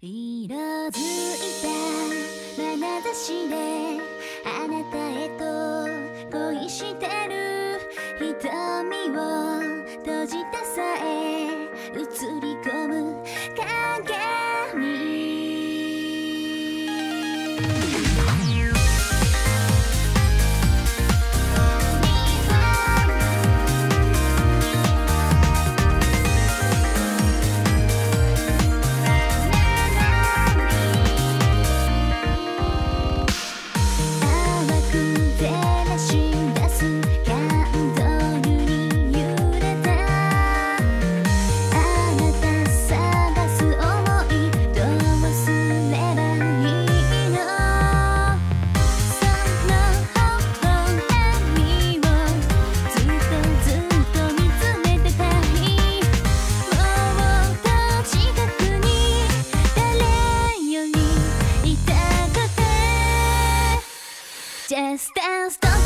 色づいた眼差しであなたへと恋してる。瞳を閉じたさえ映り込む影に。Just dance.